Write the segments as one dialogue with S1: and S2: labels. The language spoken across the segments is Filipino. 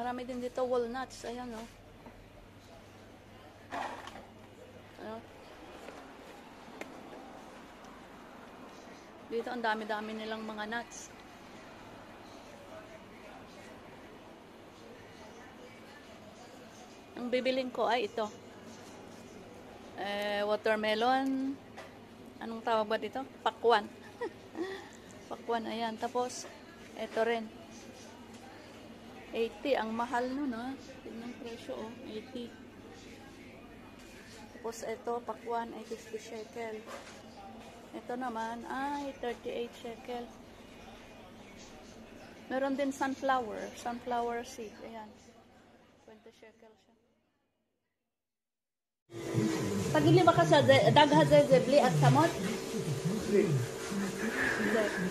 S1: Marami din dito walnuts. Ayan, oh. Dito ang dami-dami nilang mga nuts. Ang bibiling ko ay ito. Eh, watermelon. Anong tawag ba dito? Pakwan. Pakwan, ayan. Tapos, ito rin. 80. Ang mahal nun, ha? Tignan presyo, oh. 80. Tapos, ito, pakwan, ay 50 shekel. Ito naman, ay 38 shekel. Meron din sunflower. Sunflower seed. Ayan. 20 shekel siya.
S2: Pagili ba ka sa dagha sa at samot?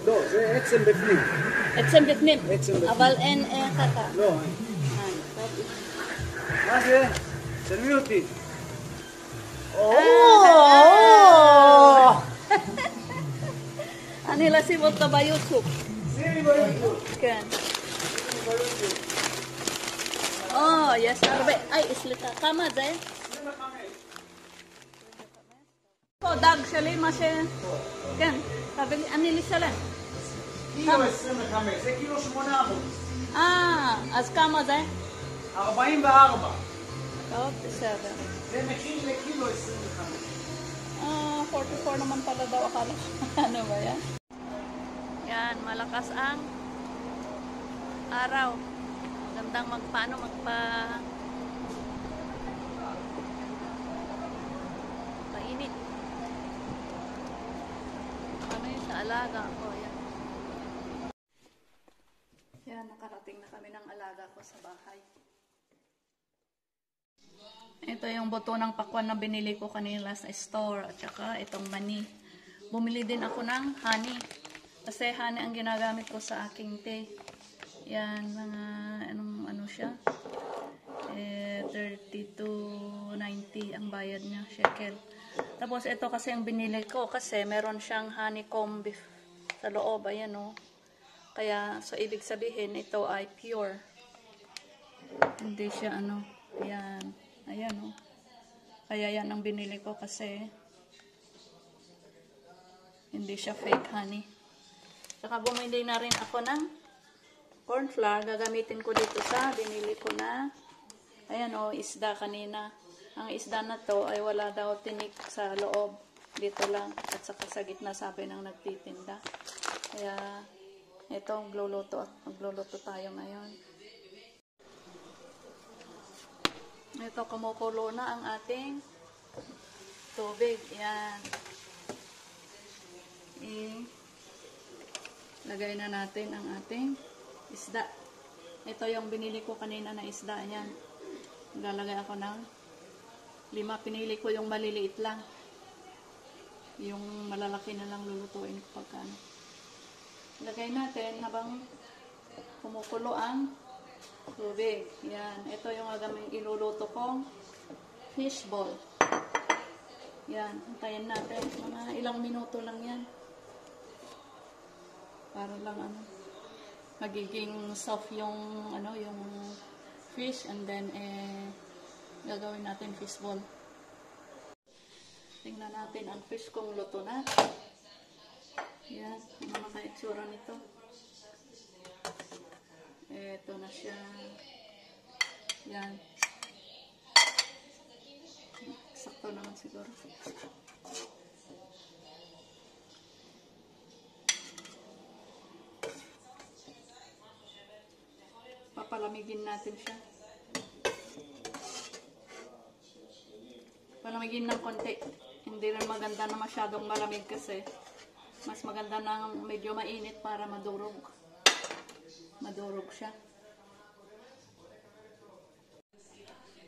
S3: לא, זה עצם בפנים.
S2: עצם בפנים.
S3: עצם בפנים.
S2: אבל אין חכה.
S3: לא,
S2: אה.
S3: מה זה? צלמי אותי.
S1: אני לשים אותו ביוטיוב.
S3: שימי ביוטיוב.
S1: כן. או, יש הרבה. היי, סליחה, כמה זה? פה דג שלי, מה ש... כן, אני לשלם.
S3: קילו 25, זה קילו 800.
S1: אה, אז כמה זה?
S3: 44.
S1: טוב, בסדר.
S3: זה מחיר לקילו 25.
S1: Ah, 44 naman pala daw akala. ko. ano ba yan? Yan, malakas ang araw. Gandang magpaano magpa painit. Ano sa alaga ko? Yan. Yan, nakarating na kami ng alaga ko sa bahay. Ito yung buto ng pakwan na binili ko kanila sa store at saka itong mani. Bumili din ako ng honey. Kasi honey ang ginagamit ko sa aking tea. Yan, mga anong ano siya. Eh, 32.90 ang bayad niya, shekel. Tapos ito kasi ang binili ko kasi meron siyang honeycomb beef sa loob. Ayan o. Kaya, so ibig sabihin ito ay pure. Hindi siya ano. Ayan. Ayan o. Kaya yan ang binili ko kasi hindi siya fake honey. Saka bumili na rin ako ng corn flour. Gagamitin ko dito sa binili ko na ayan o, isda kanina. Ang isda na to ay wala daw tinik sa loob. Dito lang. At saka sa gitna sabi ng nagtitinda. Kaya ito, magluluto, magluluto tayo ngayon. Ito, kumukulo na ang ating tubig. Yan. I lagay na natin ang ating isda. Ito yung binili ko kanina na isda. Yan. Lalagay ako ng lima. Pinili ko yung maliliit lang. Yung malalaki na lang lulutuin ko pagka ano. Lagay natin habang kumukulo ang tubig. Yan. Ito yung agaming iluluto kong fish ball. Yan. Hintayin natin. Mga ilang minuto lang yan. Para lang ano. Magiging soft yung ano yung fish and then eh gagawin natin fish ball. Tingnan natin ang fish kung luto na. Yan. Ano makaitsura nito. Eto na siya. Yan. Sakto naman siguro. Papalamigin natin siya. Palamigin ng konti. Hindi rin maganda na masyadong malamig kasi mas maganda na medyo mainit para madurog. Madurog siya.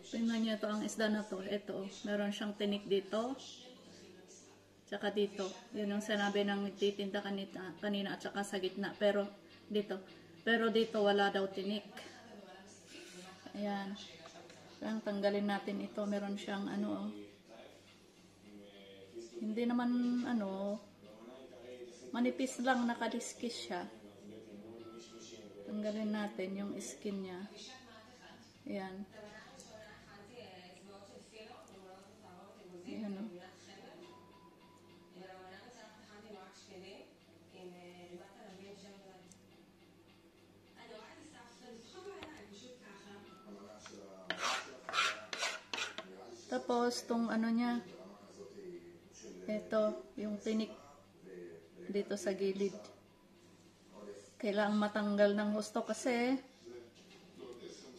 S1: Tingnan niyo ito ang isda na to. Ito, meron siyang tinik dito. Tsaka dito. Yun yung sinabi ng nagtitinda kanina, kanina at saka sa gitna. Pero dito. Pero dito wala daw tinik. Ayan. Lang tanggalin natin ito. Meron siyang ano. oh. Hindi naman ano. Manipis lang nakaliskis siya. Tanggalin natin yung skin niya. Ayan. Ayan o. Tapos, tong ano niya, ito, yung tinik dito sa gilid. Kailangang matanggal ng husto kasi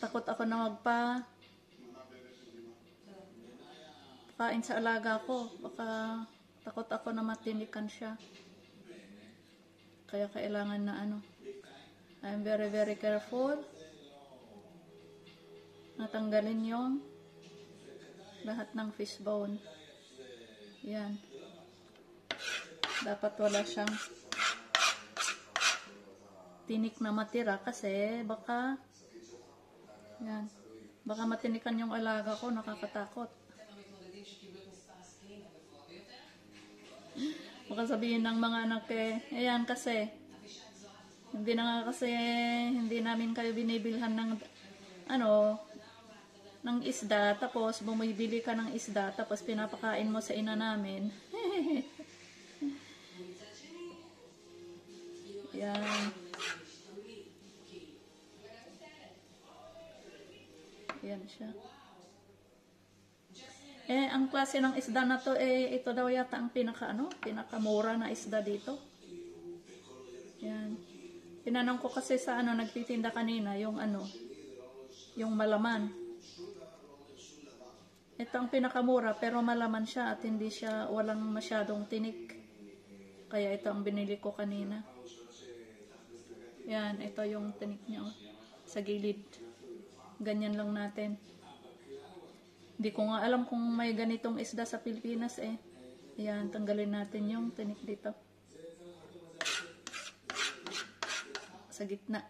S1: takot ako na magpa kain sa alaga ko. Baka takot ako na matinikan siya. Kaya kailangan na ano. I'm very very careful. Natanggalin yung lahat ng fishbone. Yan. Dapat wala siyang tinik na matira kasi baka yan. Baka matinikan yung alaga ko, nakakatakot. Baka sabihin ng mga anak eh, ayan kasi, hindi na nga kasi, hindi namin kayo binibilhan ng, ano, ng isda, tapos bumibili ka ng isda, tapos pinapakain mo sa ina namin. Yan. Yan siya. Eh, ang klase ng isda na to, eh, ito daw yata ang pinaka, ano, pinakamura na isda dito. Yan. Tinanong ko kasi sa, ano, nagtitinda kanina, yung, ano, yung malaman. Ito ang pinakamura, pero malaman siya at hindi siya, walang masyadong tinik. Kaya ito ang binili ko kanina. Yan, ito yung tinik niya, oh, sa gilid. Ganyan lang natin. Hindi ko nga alam kung may ganitong isda sa Pilipinas eh. Ayan, tanggalin natin yung tinik dito. Sa gitna.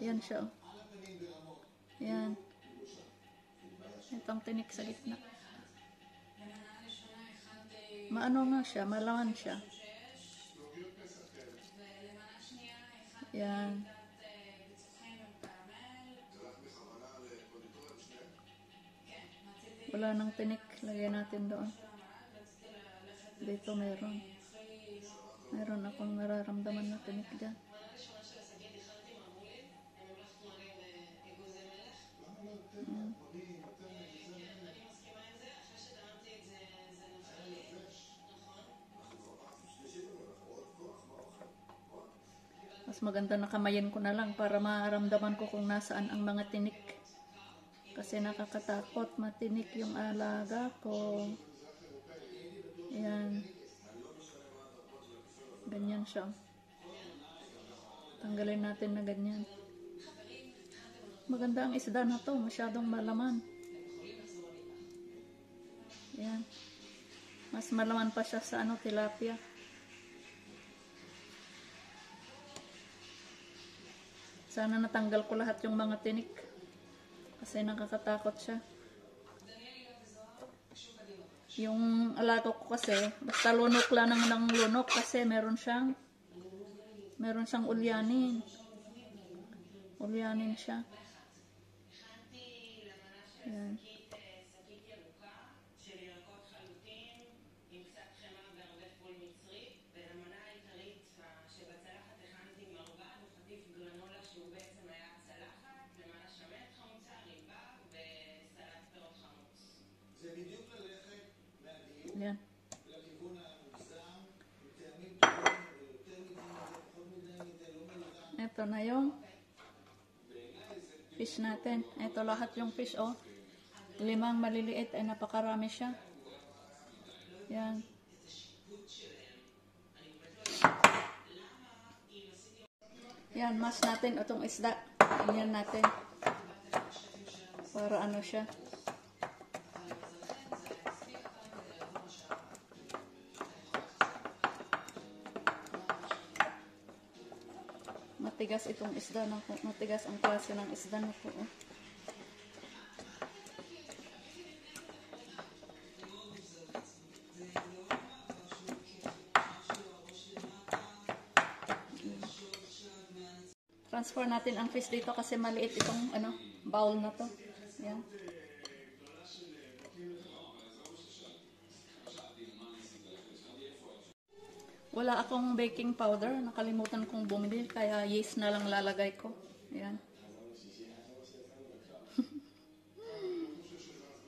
S1: Ayan siya. oh. Ayan. Itong tinik sa gitna. Maano nga siya, malaman siya. Ayan. Wala nang tinik. Lagay natin doon. Dito meron. Meron akong nararamdaman na tinik dyan. Mm. Maganda na kamayin ko na lang para maramdaman ko kung nasaan ang mga tinik. Kasi nakakatakot, matinik yung alaga ko. Ayan. Ganyan siya. Tanggalin natin na ganyan. Maganda ang isda na to. Masyadong malaman. Ayan. Mas malaman pa siya sa ano, tilapia. Sana natanggal ko lahat yung mga tinik. Kasi nakakatakot siya. Yung alaga ko kasi, basta lunok lang ng, lunok kasi meron siyang meron siyang ulyanin. Ulyanin siya. Ayan. Ito na yung fish natin. Ito lahat yung fish, oh. Limang maliliit ay napakarami siya. Yan. Yan, mas natin itong isda. Yan natin. Para ano siya. Matigas itong isda na po. Matigas ang klase ng isda na po. Oh. transfer natin ang fish dito kasi maliit itong ano, bowl na to. Yan. Wala akong baking powder. Nakalimutan kong bumili. Kaya yeast na lang lalagay ko. Yan.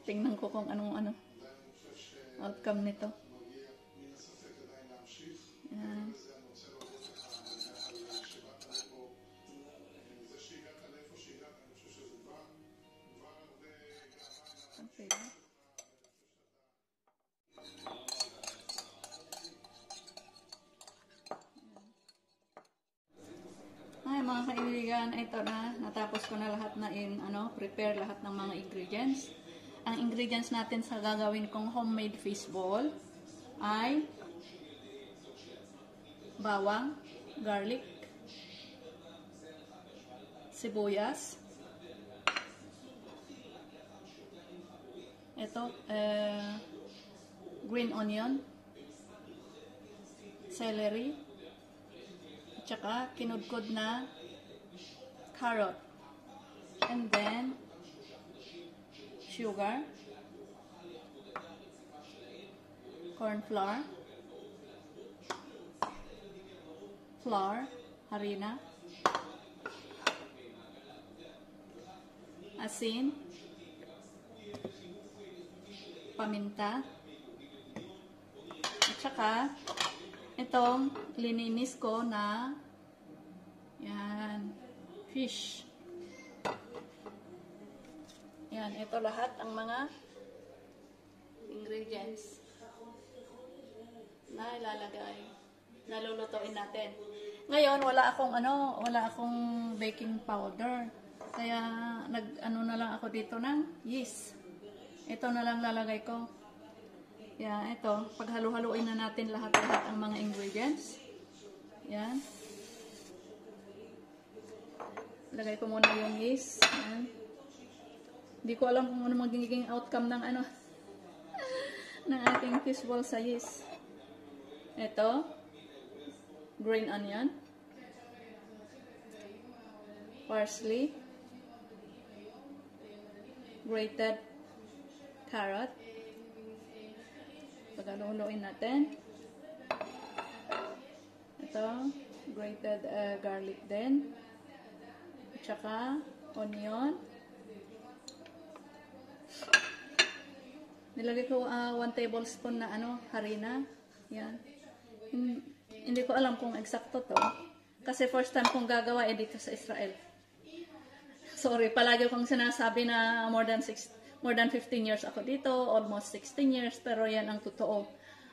S1: Tingnan ko kung anong ano outcome nito. Natapos ko na lahat na in, ano, prepare lahat ng mga ingredients. Ang ingredients natin sa gagawin kong homemade fish ball ay bawang, garlic, sibuyas, ito, eh, green onion, celery, at saka kinudkod na carrot. And then, sugar, corn flour, flour, harina, asin, paminta, at saka itong lininis ko na yan, fish. Yan, ito lahat ang mga ingredients na ilalagay. Nalulutuin natin. Ngayon, wala akong ano, wala akong baking powder. Kaya nag ano na lang ako dito ng yeast. Ito na lang lalagay ko. Yan, ito. Paghalo-haluin na natin lahat-lahat ang mga ingredients. Yan. Lagay ko muna yung yeast. Yan. Hindi ko alam kung ano magiging outcome ng ano ng ating fishball sa yeast. Ito. Green onion. Parsley. Grated carrot. Pagkaluloin natin. Ito, grated uh, garlic din. At saka, onion. Nilagay ko 1 tablespoon na ano, harina. Yan. Hin- Hindi ko alam kung eksakto to. Kasi first time kong gagawa eh dito sa Israel. Sorry, palagi kong sinasabi na more than 6 more than 15 years ako dito, almost 16 years, pero yan ang totoo.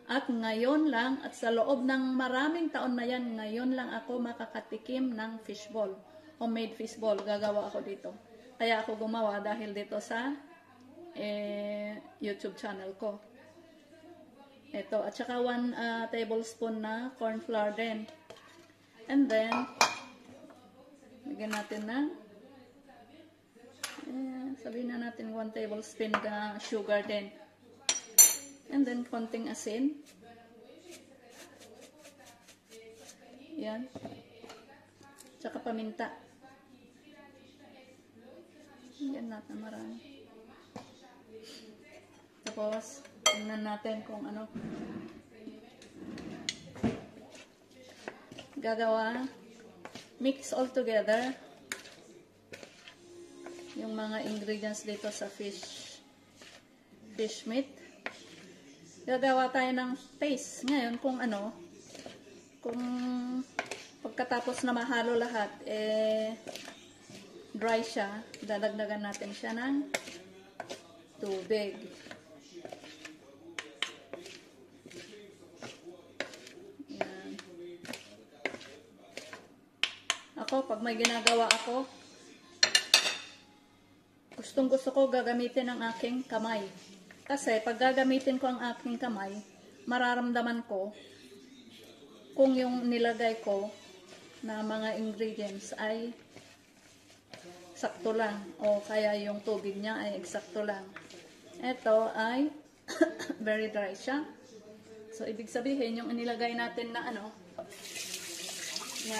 S1: At ngayon lang, at sa loob ng maraming taon na yan, ngayon lang ako makakatikim ng fishball. Homemade fishball, gagawa ako dito. Kaya ako gumawa dahil dito sa eh, YouTube channel ko. Ito, at saka 1 tablespoon na corn flour din. And then, lagyan natin ng eh, sabihin na natin 1 tablespoon na sugar din. And then, konting asin. Yan. Tsaka paminta. Yan natin marami. Tapos, tingnan natin kung ano. Gagawa. Mix all together yung mga ingredients dito sa fish fish meat. Gagawa tayo ng paste. Ngayon, kung ano, kung pagkatapos na mahalo lahat, eh, dry siya, dadagdagan natin siya ng tubig. Ako, pag may ginagawa ako, gustong gusto ko gagamitin ang aking kamay. Kasi pag gagamitin ko ang aking kamay, mararamdaman ko kung yung nilagay ko na mga ingredients ay sakto lang o kaya yung tubig niya ay eksakto lang. Ito ay very dry siya. So, ibig sabihin, yung inilagay natin na ano, na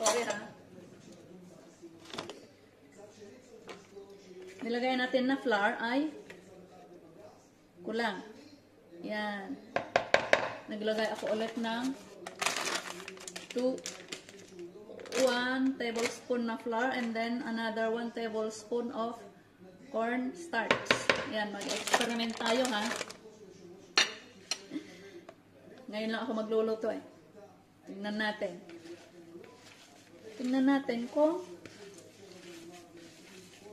S1: Sorry ha. Nilagay natin na flour ay kulang. Yan. Naglagay ako ulit ng 2 1 tablespoon na flour and then another 1 tablespoon of corn starch. Yan, mag-experiment tayo ha. Ngayon lang ako magluluto eh. Tingnan natin. Tingnan natin kung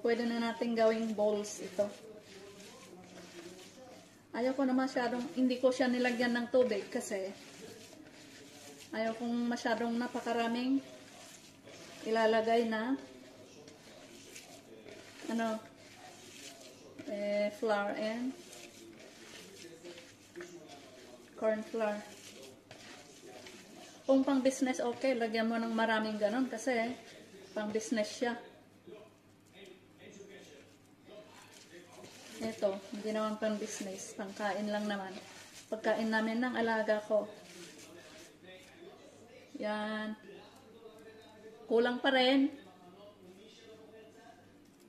S1: pwede na natin gawing balls ito. Ayaw ko na masyadong, hindi ko siya nilagyan ng tubig kasi ayaw kong masyadong napakaraming ilalagay na ano eh, flour and corn flour. Kung pang business, okay. Lagyan mo ng maraming ganon kasi pang business siya. Ito, hindi naman pang business. Pangkain lang naman. Pagkain namin ng alaga ko. Yan. Kulang pa rin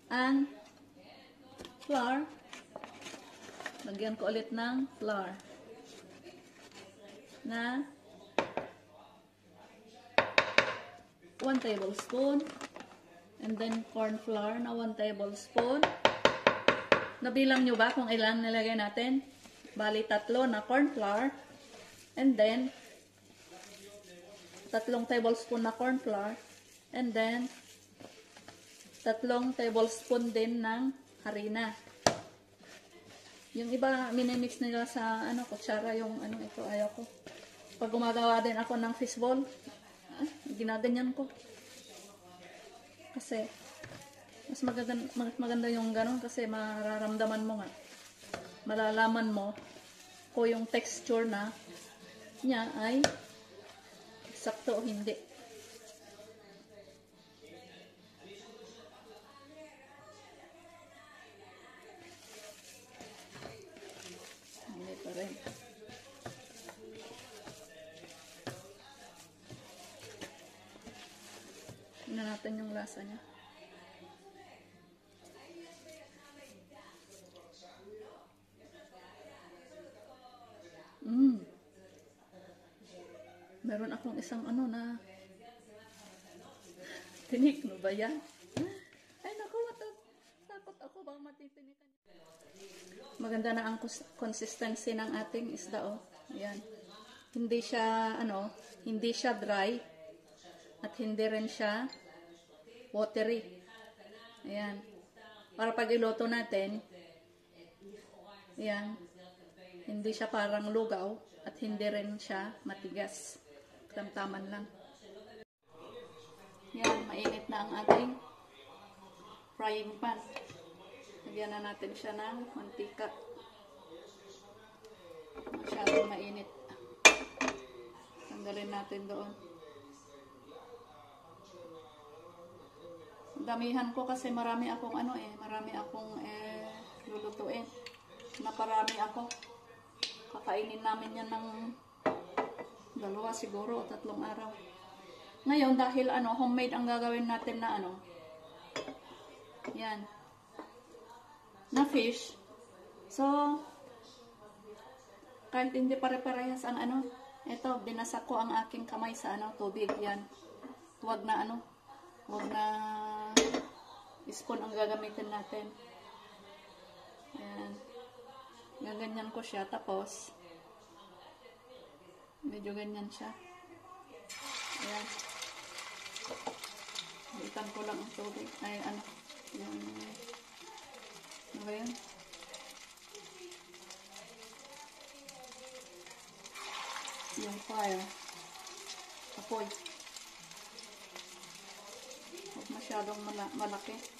S1: ang flour. Lagyan ko ulit ng flour na 1 tablespoon and then corn flour na 1 tablespoon. Nabilang nyo ba kung ilan nilagay natin? Bali, tatlo na corn flour and then tatlong tablespoon na corn flour and then tatlong tablespoon din ng harina. Yung iba, minimix nila sa ano, kutsara, yung ano, ito, ayaw ko. Pag gumagawa din ako ng fishball, ginaganyan ko. Kasi, mas maganda, mas maganda yung ganun kasi mararamdaman mo nga. Malalaman mo kung yung texture na niya ay sakto o. Hindi Tingnan yung lasa niya. Mm. Meron akong isang ano na tinik mo ba yan? Ay naku, takot ako bang matitinikan. Maganda na ang cons- consistency ng ating isda oh. Ayan. Hindi siya ano, hindi siya dry at hindi rin siya watery. Ayan. Para pag iloto natin, ayan, hindi siya parang lugaw at hindi rin siya matigas. Tamtaman lang. Yan, mainit na ang ating frying pan. Lagyan na natin siya ng mantika. Masyadong mainit. Tanggalin natin doon. Damihan ko kasi marami akong ano eh, marami akong eh, lulutuin. Naparami ako. Kakainin namin yan ng dalawa siguro o tatlong araw. Ngayon, dahil ano, homemade ang gagawin natin na ano, yan, na fish. So, kahit hindi pare-parehas ang ano, eto, binasak ko ang aking kamay sa ano, tubig, yan. Huwag na ano, huwag na spoon ang gagamitin natin. Yan. Gaganyan ko siya, tapos, medyo ganyan siya. Ayan. Itan ko lang ang tubig. Ay, ano, yung, ano ba yun? Yung fire. Apoy. Huwag masyadong mala malaki.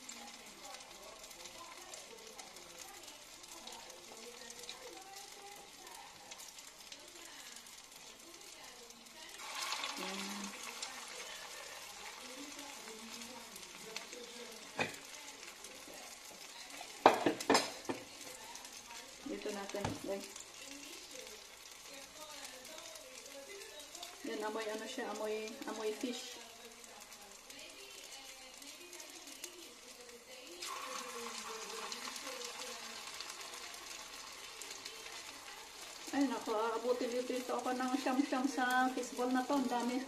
S1: siya, amoy, amoy fish. Ay nako, abutin dito ito ako ng siyam-siyam sa fishball na to. Ang dami.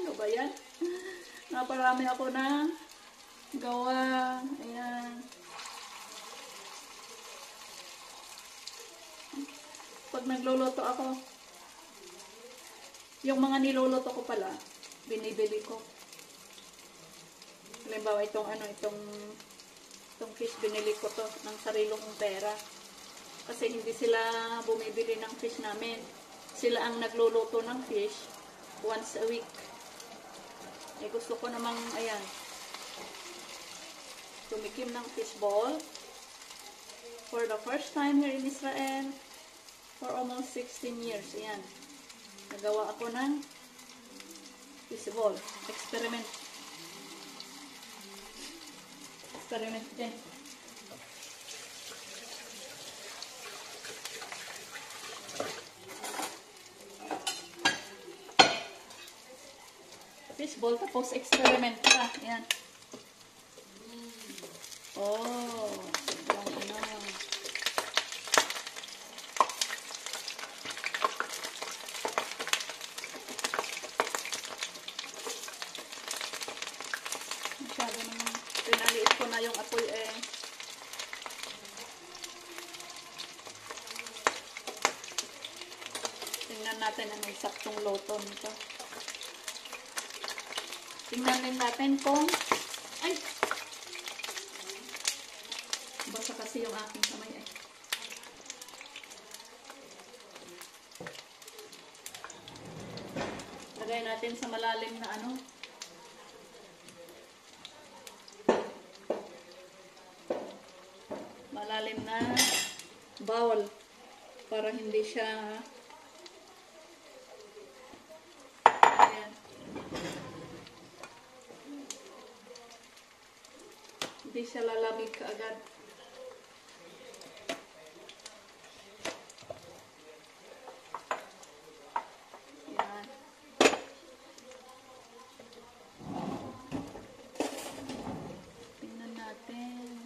S1: ano ba yan? Naparami ako na gawa. Ayan. Pag nagluluto ako, yung mga niluluto ko pala, binibili ko. Halimbawa, itong ano, itong itong fish, binili ko to ng sarili pera. Kasi hindi sila bumibili ng fish namin. Sila ang nagluluto ng fish once a week. Eh, gusto ko namang, ayan, tumikim ng fish ball for the first time here in Israel for almost 16 years. Ayan. Nagawa ako ng fish ball. Experiment. Experiment din. Fishball, tapos experiment pa. Ayan. Oh, sobrang ano. Masyado naman. Pinaliit ko na yung apoy eh. Tingnan natin ang eksaktong loto nito. Tingnan din natin kung... Ay! Basa kasi yung aking kamay eh. Lagay natin sa malalim na ano. Malalim na bowl para hindi siya. Hindi siya lalamig kaagad. Yan. Tingnan natin.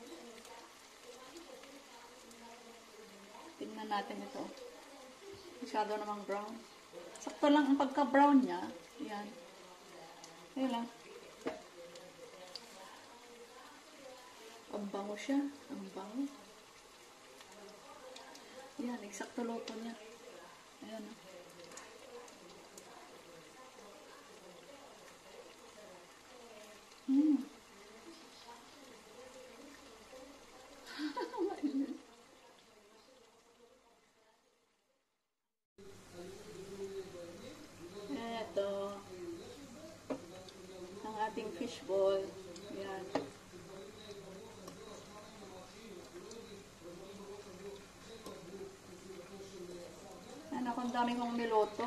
S1: Tingnan natin ito. Masyado namang brown. Sakto lang ang pagka-brown niya. Yan. Ayan lang. Ang bango siya. Ang bango. Yan, eksakto luto niya. Ayan. oh. Hmm. Ito. Ang ating fishball. Yan. Anak, ang dami kong niloto.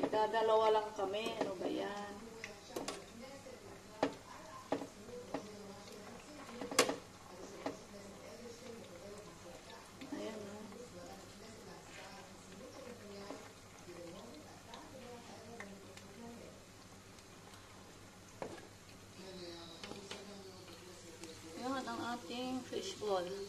S1: Nagdadalawa lang kami. Ano ba yan? Ayan, oh. Yan ang ating fishball.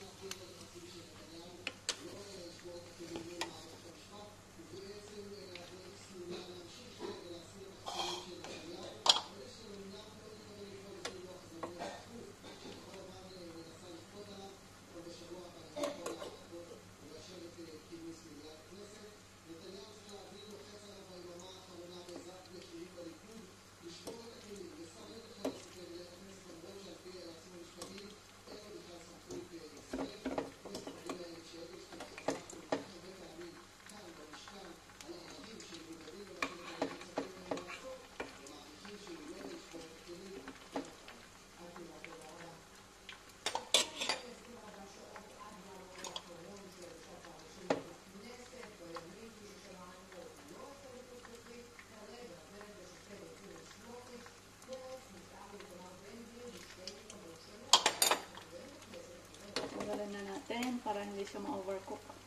S1: Tanggalan na natin para hindi siya ma-overcook.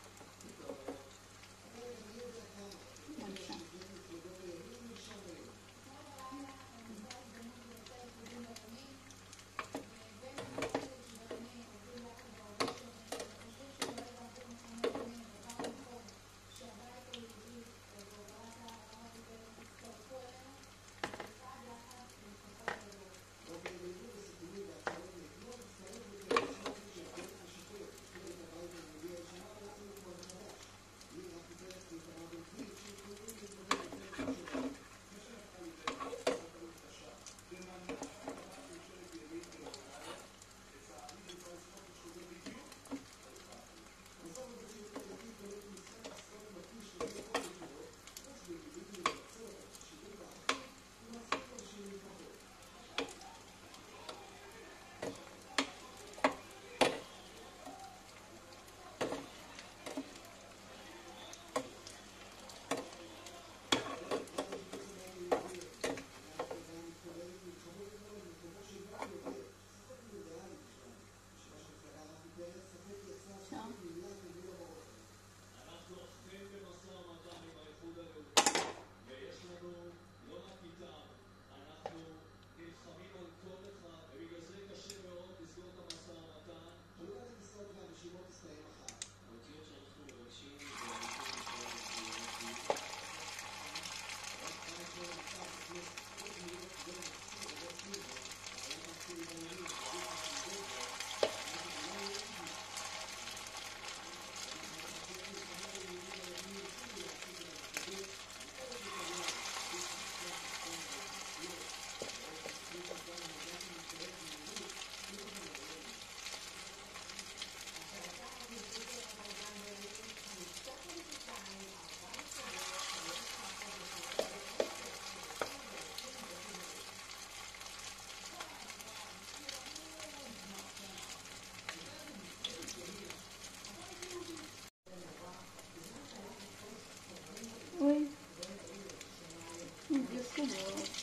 S1: the world.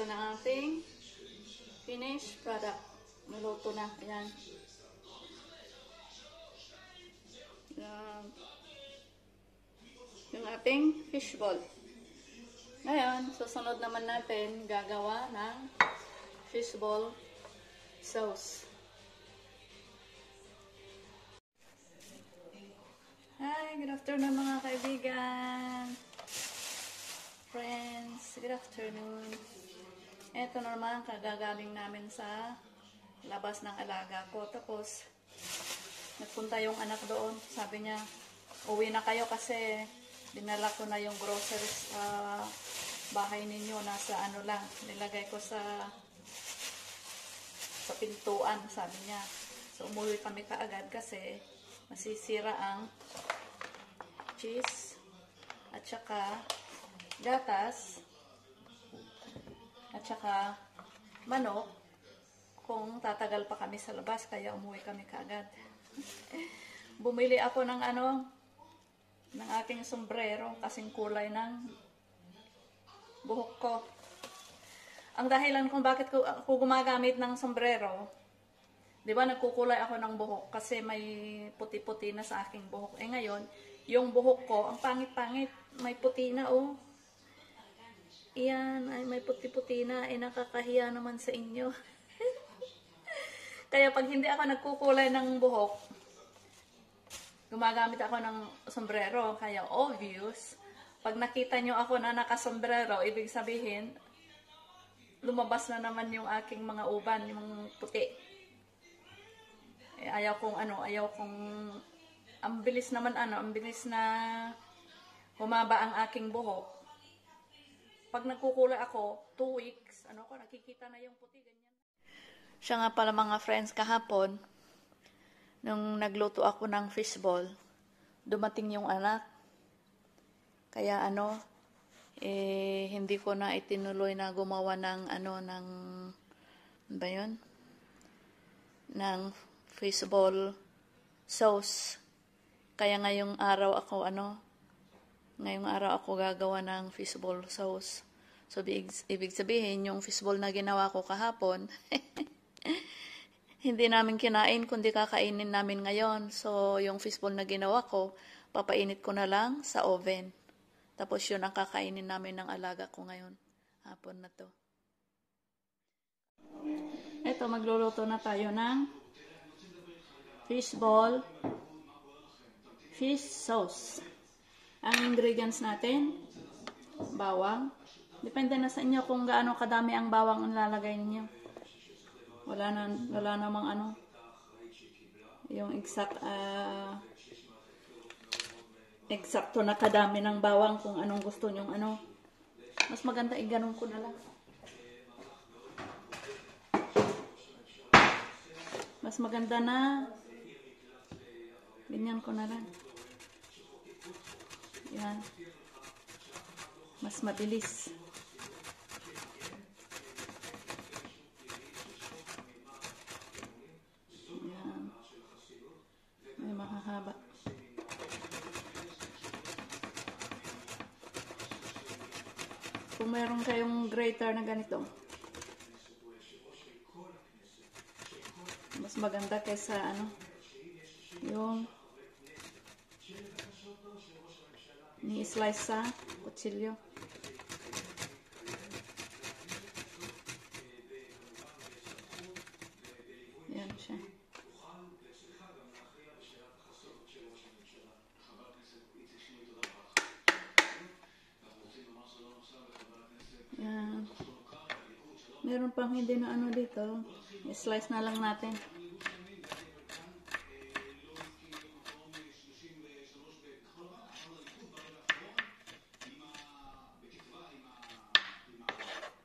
S1: Ito na ang ating finished product. Naluto na. Ayan. Ayan. Yung ating fishball. Ngayon, susunod naman natin gagawa ng fishball sauce. Hi, good afternoon mga kaibigan. Friends, good afternoon. Ito naman, kagagaling namin sa labas ng alaga ko. Tapos, nagpunta yung anak doon. Sabi niya, uwi na kayo kasi dinala ko na yung groceries sa bahay ninyo. Nasa ano lang, nilagay ko sa sa pintuan, sabi niya. So, umuwi kami kaagad kasi masisira ang cheese at saka gatas at saka manok kung tatagal pa kami sa labas kaya umuwi kami kaagad. Bumili ako ng ano ng aking sombrero kasing kulay ng buhok ko. Ang dahilan kung bakit ko, ako gumagamit ng sombrero, di ba nagkukulay ako ng buhok kasi may puti-puti na sa aking buhok. Eh ngayon, yung buhok ko, ang pangit-pangit, may puti na oh. Iyan, ay may puti-puti na, ay nakakahiya naman sa inyo. Kaya pag hindi ako nagkukulay ng buhok, gumagamit ako ng sombrero, kaya obvious. Pag nakita nyo ako na nakasombrero, ibig sabihin, lumabas na naman yung aking mga uban, yung puti. Eh, ayaw kong ano, ayaw kong, ang bilis naman ano, ang bilis na humaba ang aking buhok. Pag nagkukulay ako, two weeks, ano ko, nakikita na yung puti, ganyan. Siya nga pala mga friends kahapon, nung nagluto ako ng fishball, dumating yung anak. Kaya ano, eh, hindi ko na itinuloy na gumawa ng ano, ng, ano ba yun? Ng fishball sauce. Kaya ngayong araw ako, ano, ngayong araw ako gagawa ng fishball sauce. So, ibig, sabihin, yung fishball na ginawa ko kahapon, hindi namin kinain, kundi kakainin namin ngayon. So, yung fishball na ginawa ko, papainit ko na lang sa oven. Tapos yun ang kakainin namin ng alaga ko ngayon. Hapon na to. Ito, magluluto na tayo ng fishball fish sauce. Ang ingredients natin, bawang. Depende na sa inyo kung gaano kadami ang bawang ang lalagay niyo. Wala na wala namang ano yung exact ah, eksakto na kadami ng bawang kung anong gusto nyong ano. Mas maganda i-ganun ko na lang. Mas maganda na ganyan ko na lang. Yan. Mas mabilis. Yan. May mahahaba. Kung meron kayong grater na ganito, mas maganda kaysa ano, yung ni-slice sa kutsilyo. Yan siya. Yan. Meron pang hindi na ano dito. I-slice na lang natin.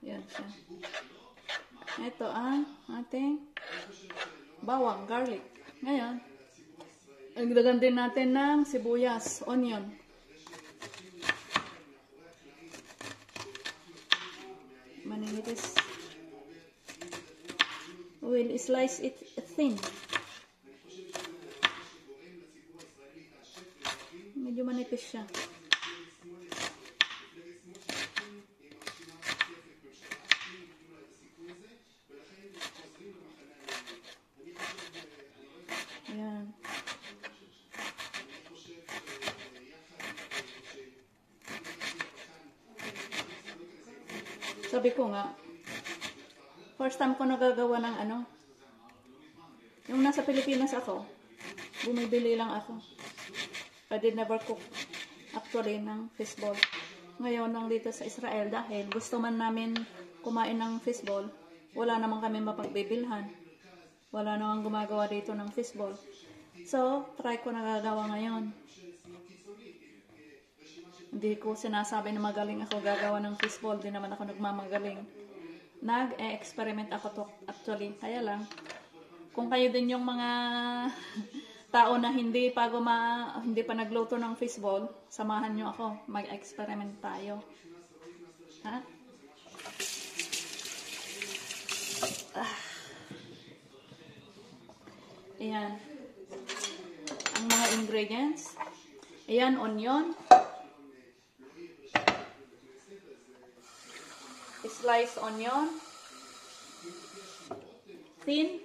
S1: Yan siya. Ito ang ating bawang, garlic. Ngayon, nagdagan din natin ng sibuyas, onion. Maninitis. We'll slice it thin. Medyo manipis siya. Ayan. Sabi ko nga, first time ko nagagawa ng ano, yung nasa Pilipinas ako, bumibili lang ako. I did never cook actually ng fishball. Ngayon, nang dito sa Israel, dahil gusto man namin kumain ng fishball, wala naman kami mapagbibilhan. Wala namang gumagawa dito ng fishball. So, try ko nagagawa ngayon. Hindi ko sinasabi na magaling ako gagawa ng fishball. Di naman ako nagmamagaling. Nag-experiment ako to actually. Kaya lang, kung kayo din yung mga tao na hindi pa guma, hindi pa nagluto ng fishball, samahan nyo ako. Mag-experiment tayo. Ha? Ah. Ayan. Ang mga ingredients. Ayan, onion. Sliced onion. Thin.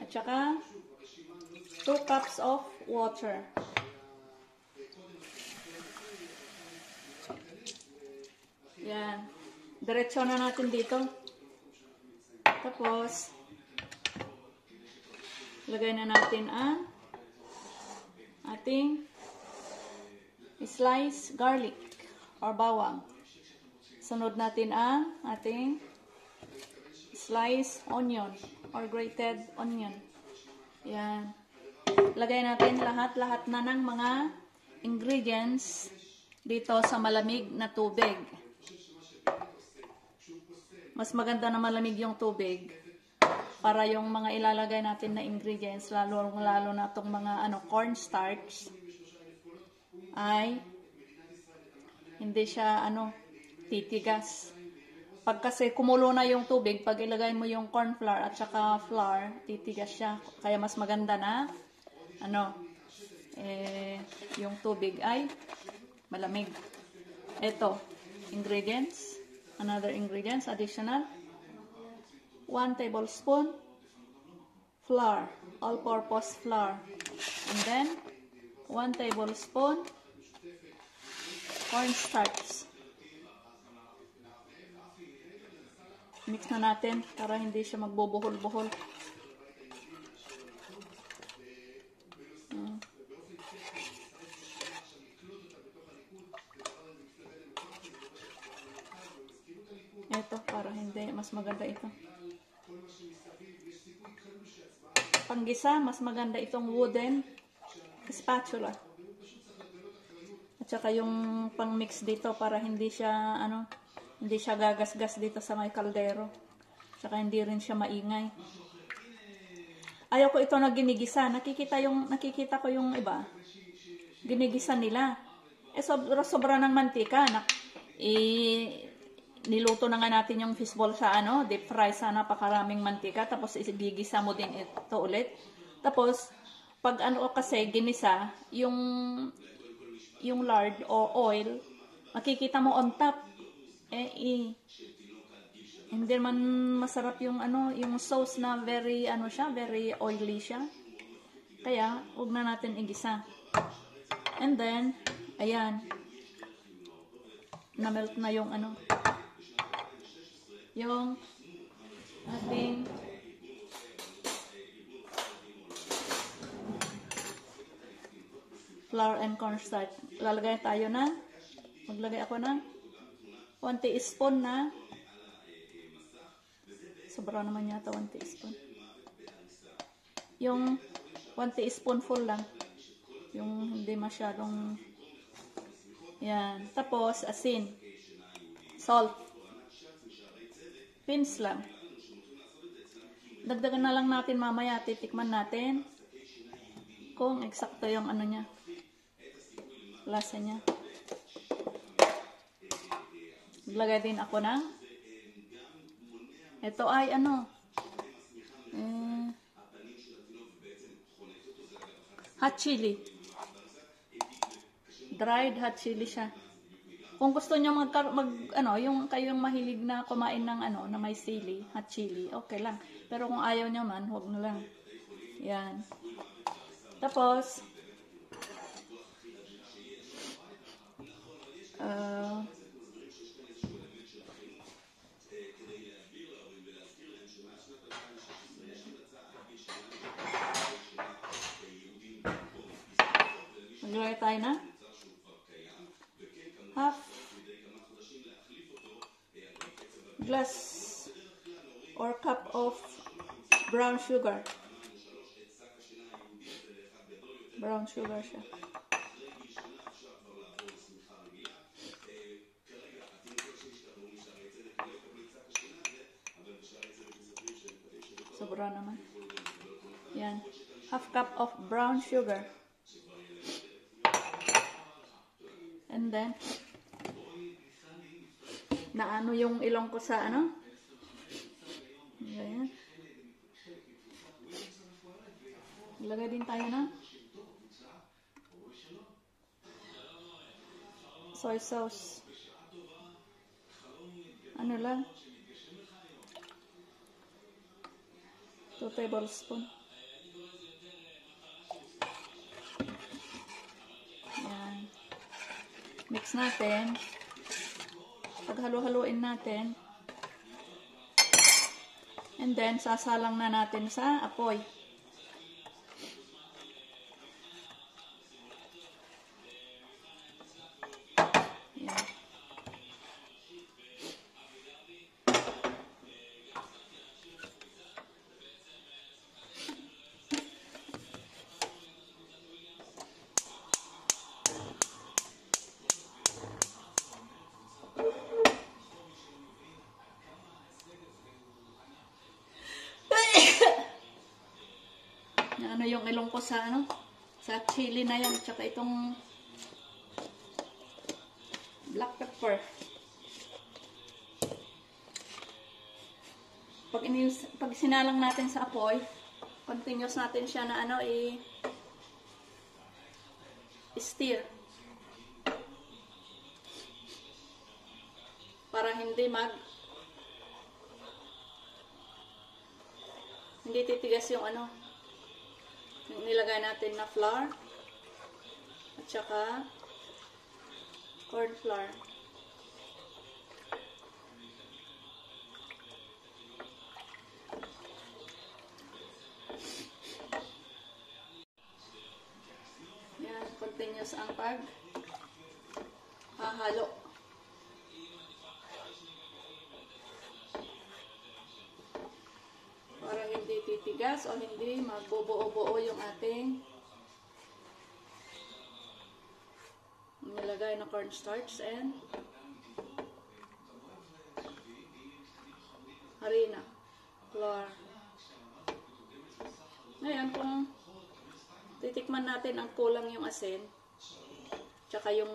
S1: At saka 2 cups of water. Yan. Diretso na natin dito. Tapos, lagay na natin ang ating slice garlic or bawang. Sunod natin ang ating slice onion or grated onion. Yan. Lagay natin lahat-lahat na ng mga ingredients dito sa malamig na tubig. Mas maganda na malamig yung tubig para yung mga ilalagay natin na ingredients, lalo lalo na itong mga ano cornstarch ay hindi siya ano titigas. Pag kasi kumulo na yung tubig, pag ilagay mo yung corn flour at saka flour, titigas siya. Kaya mas maganda na ano eh yung tubig ay malamig. Ito, ingredients, another ingredients additional 1 tablespoon flour, all-purpose flour. And then, 1 tablespoon cornstarch. Mix na natin para hindi siya magbubuhol-buhol. Mm. Ito, para hindi. Mas maganda ito. Panggisa, mas maganda itong wooden spatula. At saka yung pang-mix dito para hindi siya, ano, hindi siya gagasgas dito sa may kaldero. Saka hindi rin siya maingay. Ayaw ko ito na ginigisa. Nakikita yung nakikita ko yung iba. Ginigisa nila. Eh sobra sobra ng mantika. Na, eh, niluto na nga natin yung fishball sa ano, deep fry sa napakaraming mantika. Tapos isigigisa mo din ito ulit. Tapos, pag ano kasi ginisa, yung yung lard o oil, makikita mo on top. Eh, eh hindi man masarap yung ano, yung sauce na very ano siya, very oily siya. Kaya, huwag na natin igisa. And then, ayan. Na-melt na yung ano, yung ating flour and cornstarch. Lalagay tayo na, maglagay ako ng 1 teaspoon na sobra naman yata 1 teaspoon. Yung 1 teaspoonful lang. Yung hindi masyadong yan. Tapos, asin. Salt. Pins lang. Dagdagan na lang natin mamaya. Titikman natin kung eksakto yung ano niya. Lasa niya. Maglagay din ako ng ito ay ano eh, hot chili. Dried hot chili siya. Kung gusto niyo mag, mag ano, yung kayong mahilig na kumain ng ano, na may sili, hot chili, okay lang. Pero kung ayaw niyo man, huwag na lang. Yan. Tapos, uh, maglagay tayo na half glass or cup of brown sugar. Brown sugar siya. Sobra naman. Yan. Half cup of brown sugar. And then, naano yung ilong ko sa ano? Ayan. Ilagay din tayo na soy sauce. Ano lang? 2 tablespoon. Ayan. Mix natin. Paghalo-haluin natin. And then, sasalang na natin sa apoy. Yung ilong ko sa ano? Sa chili na yan. Tsaka itong black pepper. Pag, inis, pag sinalang natin sa apoy, continuous natin siya na ano, i stir. Para hindi mag hindi titigas yung ano nilagay natin na flour at saka corn flour. Yan, continuous ang pag hahalo. Para hindi titigas o hindi magbubuo-buo yung ating nilagay na cornstarch and harina, flour. Ngayon, kung titikman natin ang kulang yung asin, tsaka yung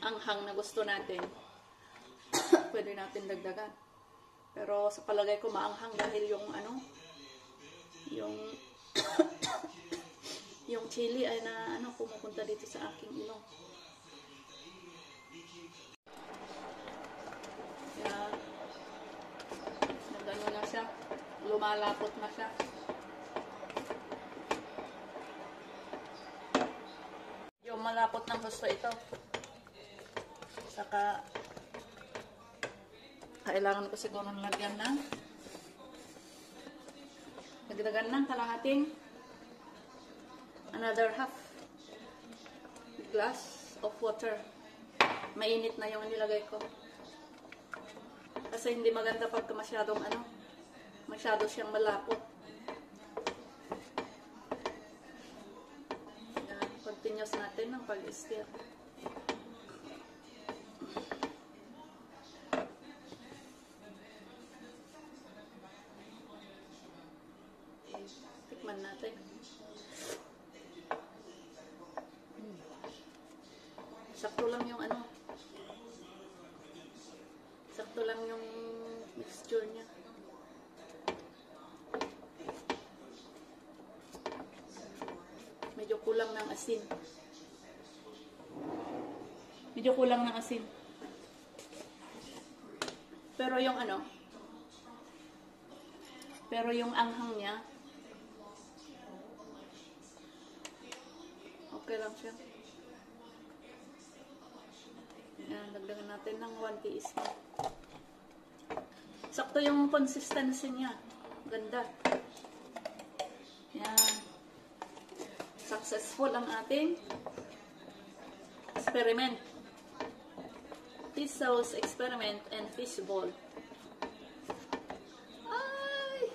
S1: anghang na gusto natin, pwede natin dagdagan. Pero sa palagay ko maanghang dahil yung ano, yung yung chili ay na ano pumupunta dito sa aking ilong. Yan. Nagano na siya. Lumalapot na siya. Yung malapot ng gusto ito. Saka kailangan ko siguro lagyan ng nagdagan ng kalahating another half glass of water. Mainit na yung nilagay ko. Kasi hindi maganda pagka masyadong ano, masyado siyang malapot. Yan, continuous natin ng pag-stir. Medyo kulang ng asin. Pero yung ano, pero yung anghang niya, okay lang siya. Yan, dagdagan natin ng 1 teaspoon. Sakto yung consistency niya. Ganda. Yan. Successful ang ating experiment. Sauce experiment and fish ball. Ay!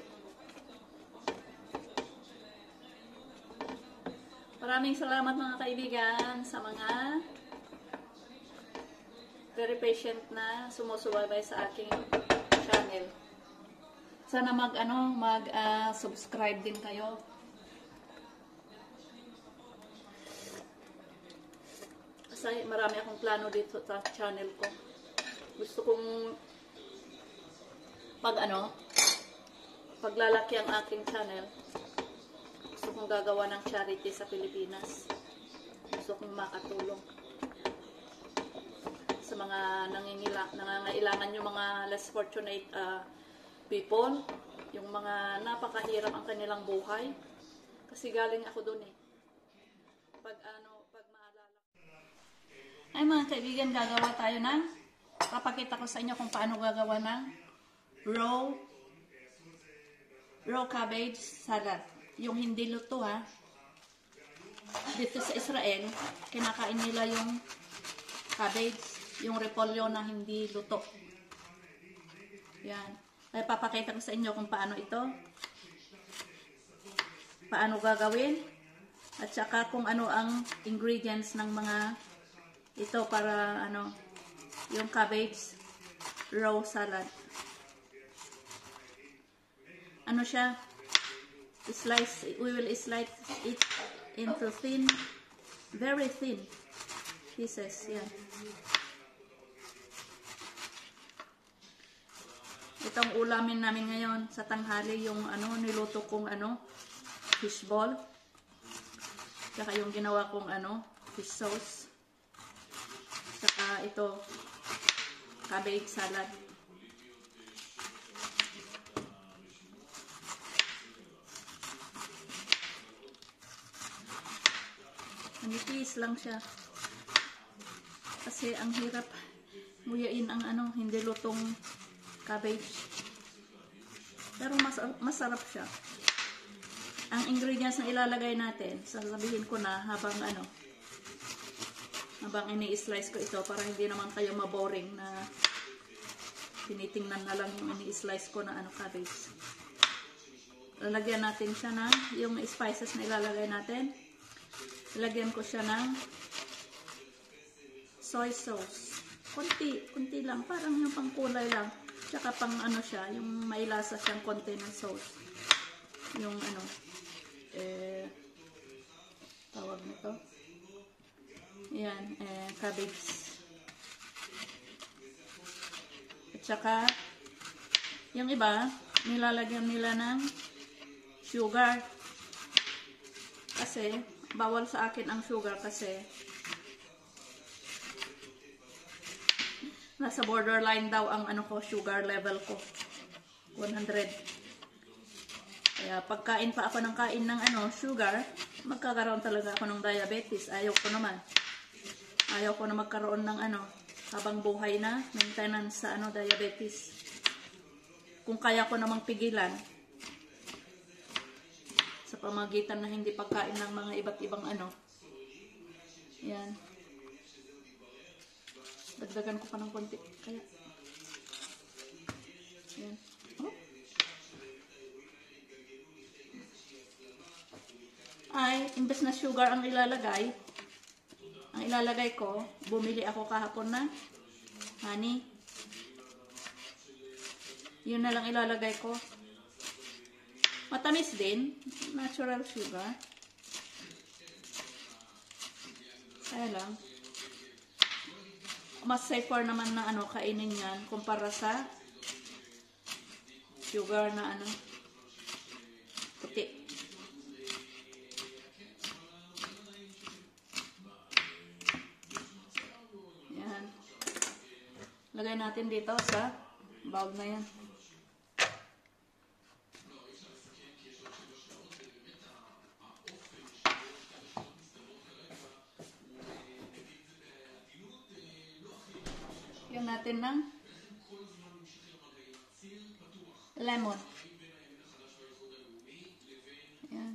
S1: Maraming salamat mga kaibigan sa mga very patient na sumusubaybay sa aking channel. Sana mag ano, mag ah, subscribe din kayo. Kasi marami akong plano dito sa channel ko. Gusto kong pag ano, paglalaki ang aking channel. Gusto kong gagawa ng charity sa Pilipinas. Gusto kong makatulong sa mga nangingila, nangangailangan yung mga less fortunate uh, people, yung mga napakahirap ang kanilang buhay. Kasi galing ako doon eh. Pag ano, pag maalala. Ay mga kaibigan, gagawa tayo ng, papakita ko sa inyo kung paano gagawa ng raw, raw cabbage salad. Yung hindi luto ha. Dito sa Israel, kinakain nila yung cabbage, yung repolyo na hindi luto. Yan. Ay papakita ko sa inyo kung paano ito. Paano gagawin. At saka kung ano ang ingredients ng mga ito para ano yung cabbage raw salad. Ano siya? slice, we will slice it into thin, very thin pieces. Yan. Itong ulamin namin ngayon sa tanghali yung ano, niluto kong ano, fishball. Tsaka yung ginawa kong ano, fish sauce. Tsaka ito, cabbage salad. Manipis lang siya. Kasi ang hirap nguyain ang ano, hindi lutong cabbage. Pero mas, masarap siya. Ang ingredients na ilalagay natin, sasabihin ko na habang ano, habang ini-slice ko ito para hindi naman kayo maboring na tinitingnan na lang yung ini-slice ko na ano cabbage. Lalagyan natin siya ng yung spices na ilalagay natin. Lagyan ko siya ng soy sauce. Kunti, kunti lang. Parang yung pangkulay lang. Tsaka pang ano siya, yung may lasa siyang konti ng sauce. Yung ano, eh, tawag nito. Yan, eh, cabbage. At saka, yung iba, nilalagyan nila ng sugar. Kasi, bawal sa akin ang sugar kasi nasa borderline daw ang ano ko, sugar level ko. 100. Kaya pagkain pa ako ng kain ng ano, sugar, magkakaroon talaga ako ng diabetes. Ayaw ko naman. Ayaw ko na magkaroon ng ano, habang buhay na, maintenance sa ano, diabetes. Kung kaya ko namang pigilan, sa pamagitan na hindi pagkain ng mga iba't ibang ano. Yan. Dagdagan ko pa ng konti. Kaya. Yan. Oh. Ay, imbes na sugar ang ilalagay, ang ilalagay ko, bumili ako kahapon ng honey. Yun na lang ilalagay ko. Matamis din. Natural sugar. Kaya lang. Mas safer naman na ano, kainin yan kumpara sa sugar na ano, puti. Lagay natin dito sa bag na yan. Yan natin ng lemon. Yan.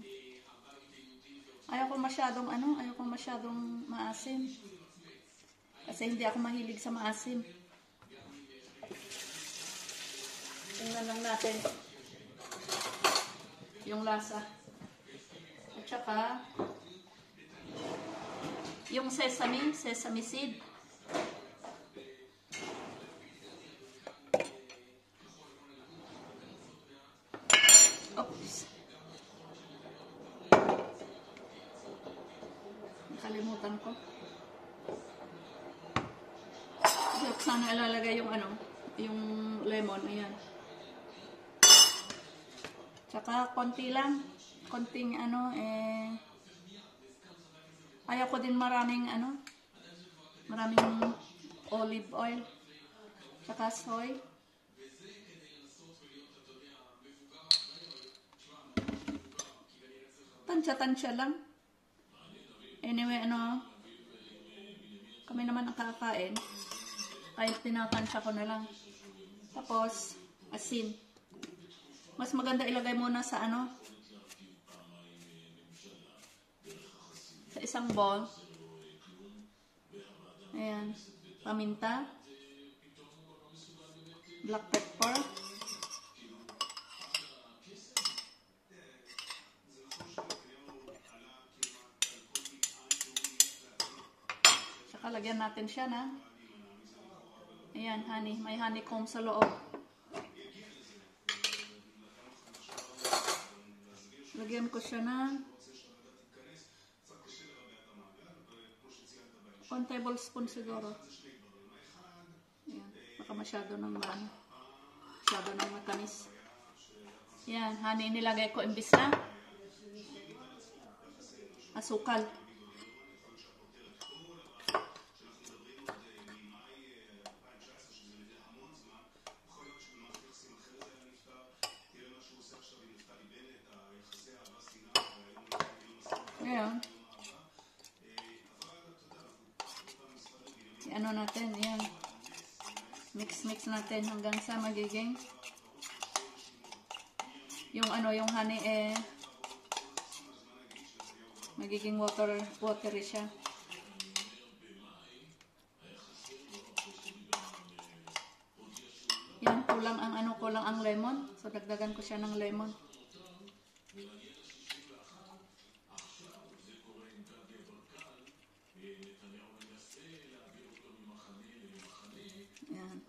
S1: Ayaw ko masyadong ano, ayaw ko masyadong maasim. Kasi hindi ako mahilig sa maasim. Tingnan lang natin yung lasa. At saka yung sesame, sesame seed. Oops. Nakalimutan ko. Sana ilalagay yung ano, yung lemon, ayan. Tsaka konti lang, konting ano, eh, ayaw ko din maraming ano, maraming olive oil, tsaka soy. Tansya-tansya lang. Anyway, ano, kami naman ang kakain. Kahit tinatansya ko na lang. Tapos, asin. Mas maganda ilagay muna sa ano, sa isang bowl. Ayan. Paminta. Black pepper. Saka lagyan natin siya na Ayan, honey. May honeycomb sa loob. Siya ng 1 tablespoon siguro. Ayan. Baka masyado ng ano. Masyado ng matamis. Yan. Honey, nilagay ko imbis na asukal. Natin hanggang sa magiging yung ano, yung honey eh magiging water watery siya. Yan, kulang ang ano, kulang ang lemon. So, dagdagan ko siya ng lemon. Yan.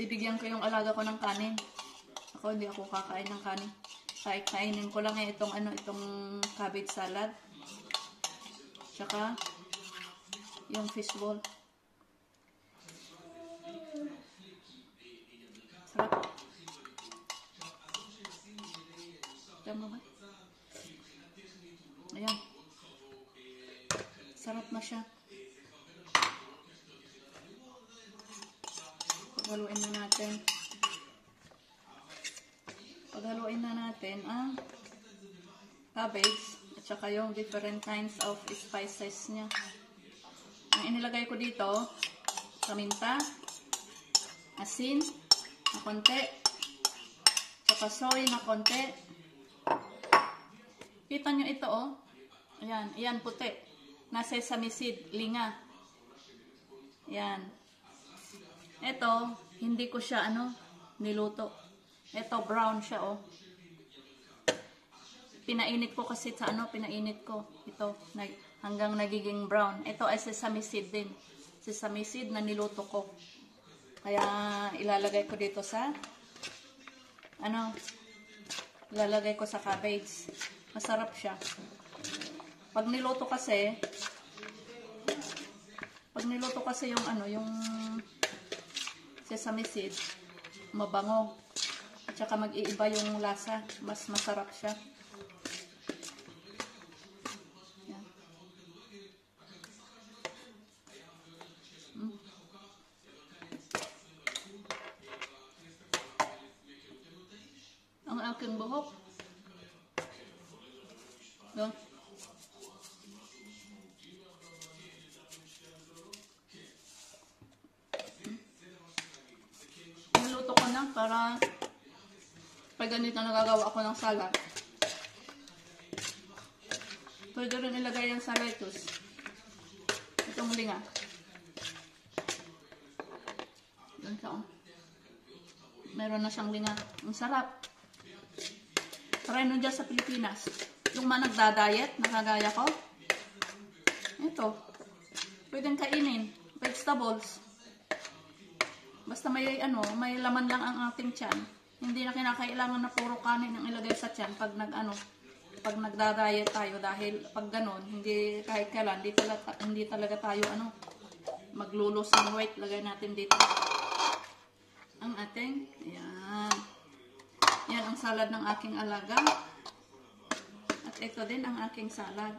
S1: Bibigyan ko yung alaga ko ng kanin. Ako, hindi ako kakain ng kanin. Kainin ko lang eh, itong ano, itong cabbage salad. Tsaka, yung fishball. Sarap. Tama ba? Ayan. Sarap na siya. Paghaluin na natin. Paghaluin na natin ang cabbage at saka yung different kinds of spices niya. Ang inilagay ko dito, paminta, asin, na konti, saka soy na konti. Kita nyo ito oh. Ayan, ayan puti. Na sesame seed, linga. Ayan. Ito, hindi ko siya ano, niluto. Ito, brown siya, oh. Pinainit ko kasi sa ano, pinainit ko. Ito, hanggang nagiging brown. Ito ay sesame seed din. Sesame seed na niluto ko. Kaya, ilalagay ko dito sa, ano, ilalagay ko sa cabbage. Masarap siya. Pag niluto kasi, pag niluto kasi yung ano, yung sesame seed, mabango. At saka mag-iiba yung lasa. Mas masarap siya. Buhok. Yan. Niluto ko na para pag ganito nagagawa ako ng salad. Pwede rin ilagay yan sa lettuce. Itong linga. Siya oh. Meron na siyang linga. Ang sarap. Try nyo dyan sa Pilipinas. Yung mga nagda-diet, nakagaya ko. Ito. Pwedeng kainin. Vegetables. Basta may ano, may laman lang ang ating tiyan. Hindi na kinakailangan na puro kanin ang ilagay sa tiyan pag nag ano, pag nagda-diet tayo dahil pag ganon, hindi kahit kailan, hindi talaga, hindi talaga tayo ano, maglulos ng weight. Lagay natin dito. Ang ating, yan. Yan ang salad ng aking alaga. At ito din ang aking salad.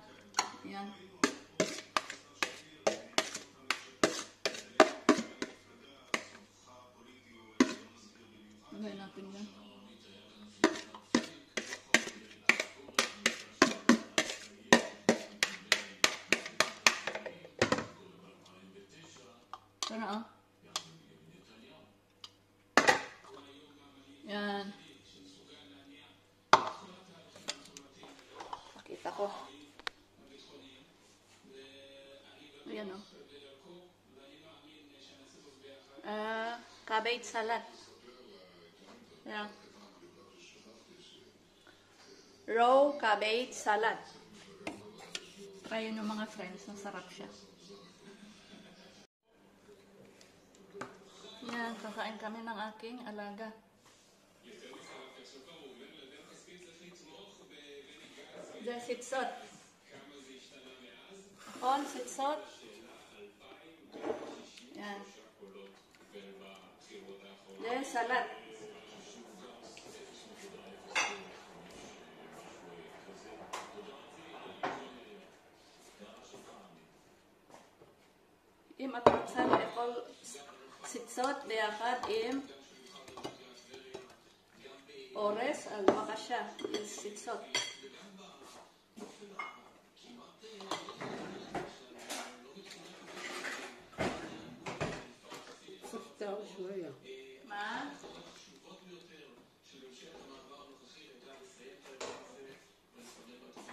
S1: Yan. Lagay natin yan. Cabbage salad. Ayan. Raw cabbage salad. Try yun mga friends. Masarap siya. Yan, kakain kami ng aking alaga. The sitsot. Akon, sitsot. Yan. The salad. Im atrapsan ekol sitsot biakad im ores al makasya is sitsot.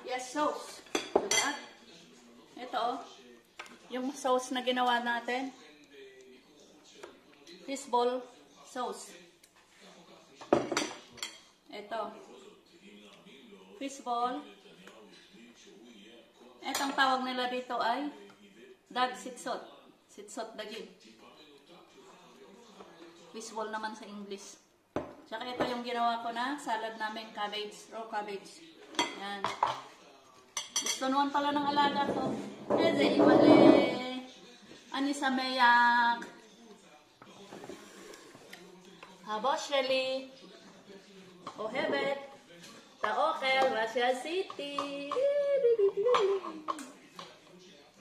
S1: Yes, sauce. Diba? Ito, oh. Yung sauce na ginawa natin. Fishball sauce. Ito. Fishball. Etong tawag nila dito ay dag sitsot. Sitsot daging. Fishball naman sa English. Tsaka ito yung ginawa ko na salad namin, cabbage, raw cabbage. Yan. Gusto naman pala ng alaga ko. Eze, imale. Ani sa mayak. Habo, Shelly. O hebet. Taokel, Russia City.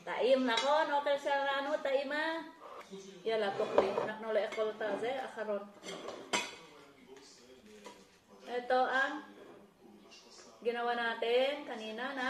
S1: Taim na ko, no kel sa ano, taima. Yala, tukli. Anak nula ekol ta, ze, akaron. Ito ang ginawa natin kanina na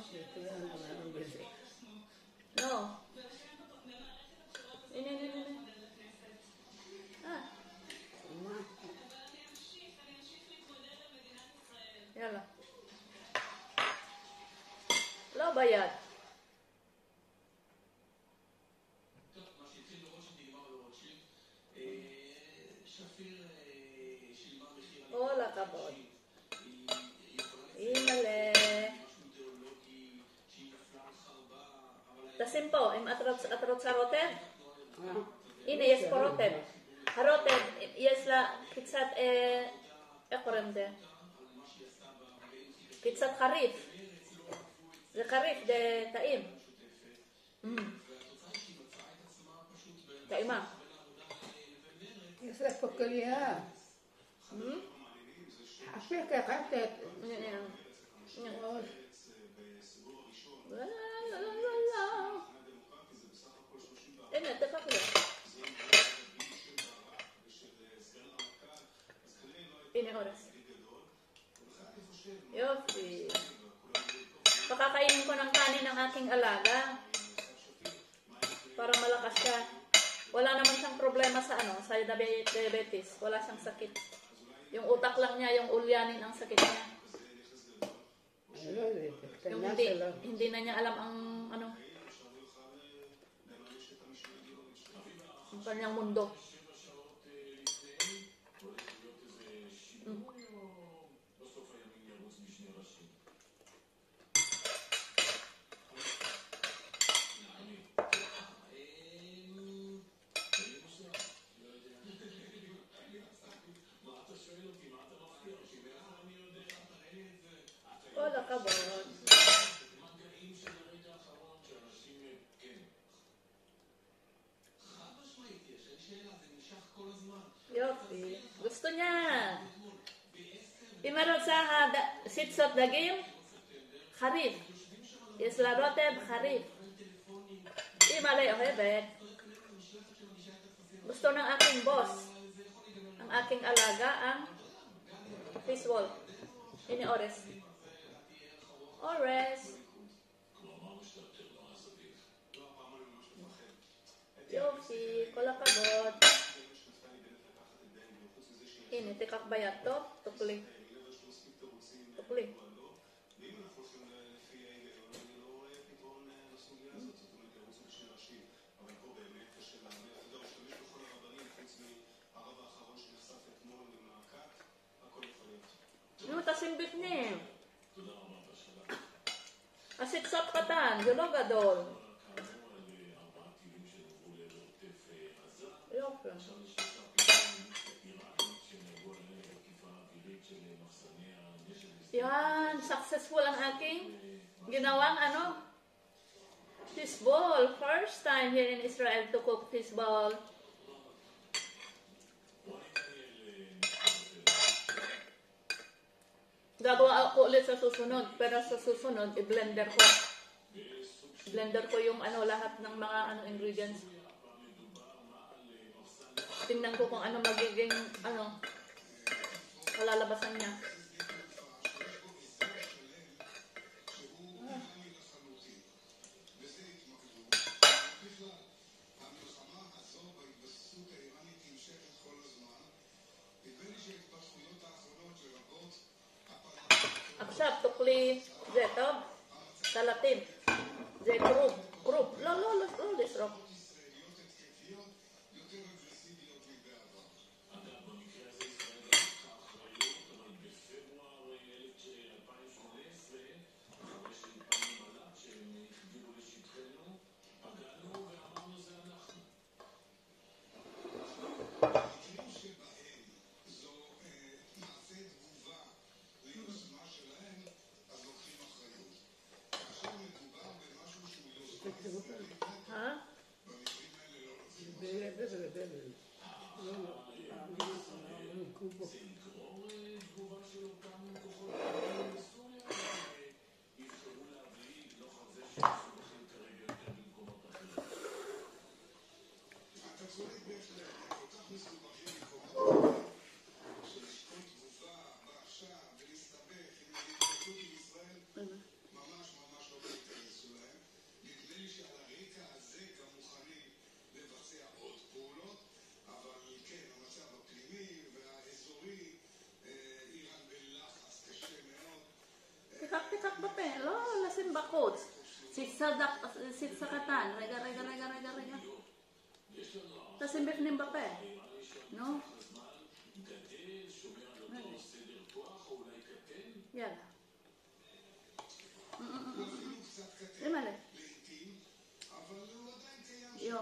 S1: samti, samti sauce. Ano? No. Ini, ini, ini. Ah, yala. Wala תשים פה, אם את רוצה רוטב? אה. הנה, יש פה רוטב. הרוטב, יש לה קצת, אה, איך קוראים לזה? קצת חריף. זה חריף, זה טעים. Mm. טעימה. יש לך פה קלייה. Mm. אפילו ככה, Eh, na, teka ko lang. Ini oras. Yofi. Pakakainin ko ng kanin ng aking alaga. Para malakas siya. Wala naman siyang problema sa ano, sa diabe- diabetes. Wala siyang sakit. Yung utak lang niya, yung ulyanin ang sakit niya. Yung hindi, hindi na niya alam ang ano ang kanyang mundo. Mm. Wala ka Gusto niya. Ima אבל זה הסיצות דגים חריף. יש לה רוטב חריף. היא מלא אוהבת. Gusto ng aking boss, ang aking alaga, ang fishball. Ini Ores. Ores. Yosi, kolakabot. Ini, tikak bayat to. Tukli. Tukli. Yung tasimbit niya. Asiksap katan, gulog adol. Yoke. Yan, successful ang aking ginawang ano, fishball. First time here in Israel to cook fishball. Gagawa ako ulit sa susunod, pero sa susunod, i-blender ko. Blender ko yung ano lahat ng mga ano ingredients. Tingnan ko kung ano magiging ano kalalabasan niya. shop to clean the tub, the Latin, the group, group, lo, lo, lo, lo, this room. lasim bakot. Sitsa dak, sitsa katan. Rega, rega, rega, rega, rega. Lasim bifnim ba pe? No? יאללה. למעלה. יו.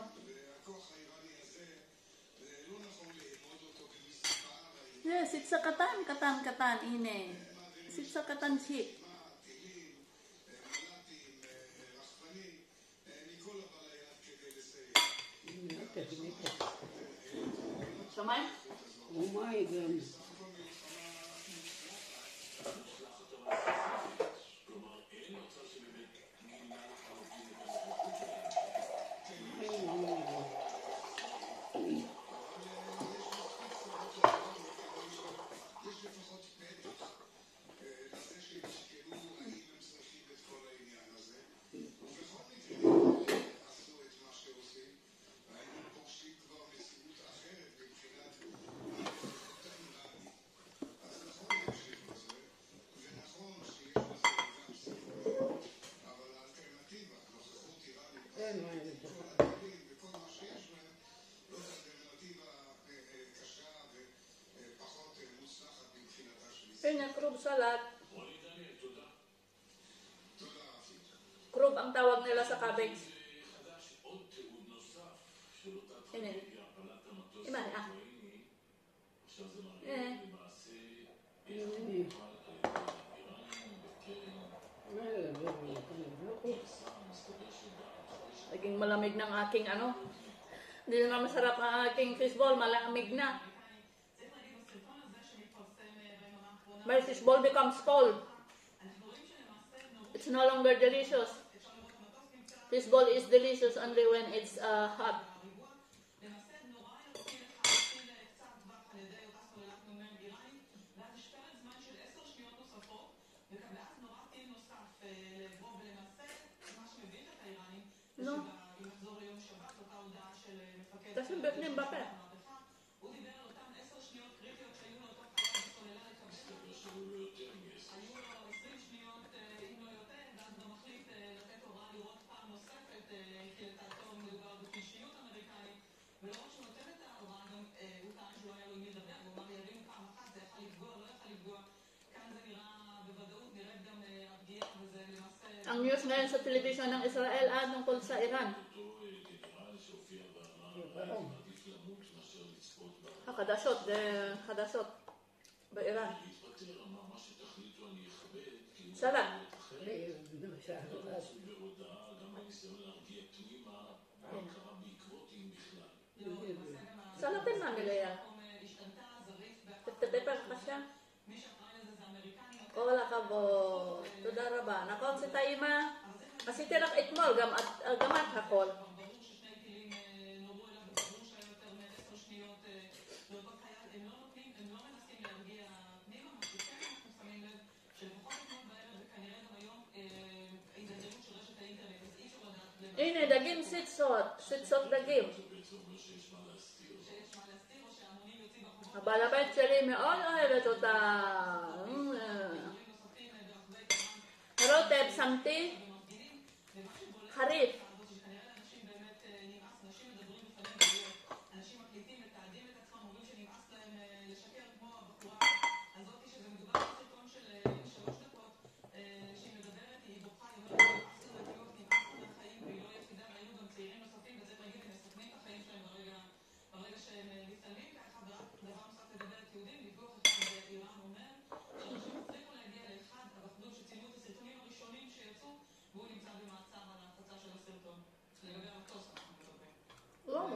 S1: זה סיצה קטן, קטן, קטן, הנה. סיצה Cadê? Sua
S2: mãe? Uma e damos. Yun
S1: yung krub salat. Krub ang tawag nila sa cabbage. Naging malamig ng aking ano. Hindi na masarap ang aking fishball, malamig na.
S4: my fishball becomes cold. It's no longer delicious. Fishball is delicious only when it's uh, hot. Ang news ngayon sa television ng Israel ah, tungkol sa Iran. החדשות, זה חדשות באיראן. סלט. סלטים מהמיליה. תטפל בבקשה. כל הכבוד. תודה רבה. נכון, סטאימה? עשיתי לך אתמול גם את- גם את הכל. הנה, דגים סיצות, סיצות דגים. הבעל הבית שלי מאוד אוהבת אותה. wrote something. Harif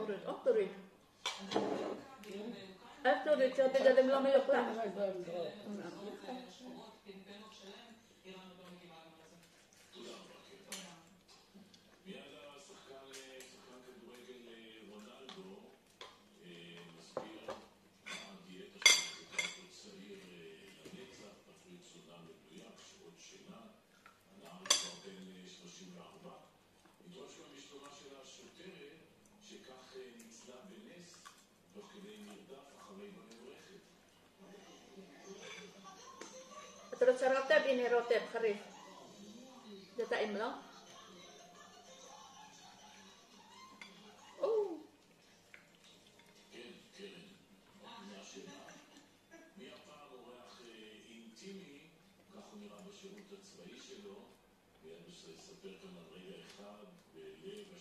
S4: odorât, odorât. After the job, they got them long look. אל תוריד. אל תוריד, שהבגדים לא מיוחד. אתה רוצה רוטב? הנה רוטב, חריף. זה טעים, לא? או, sarap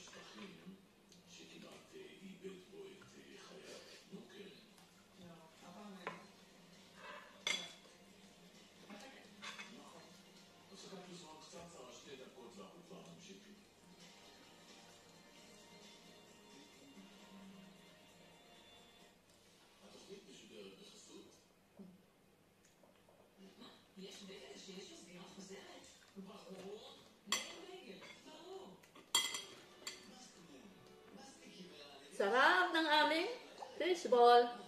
S4: ng aming fishball.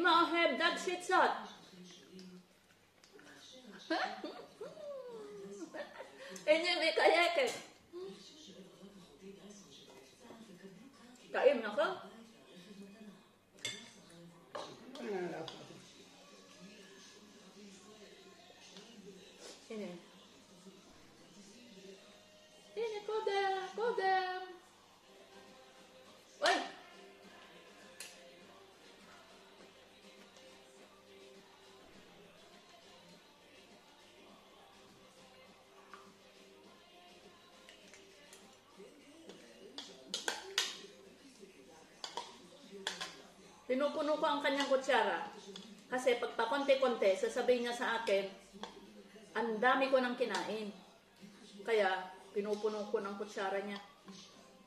S4: Immer heb dat zit zat. איזה מקלקת. טעים, נכון?
S1: Pinupuno ko ang kanyang kutsara. Kasi pag pakonti-konti, sasabihin niya sa akin, ang dami ko nang kinain. Kaya, pinupuno ko ng kutsara niya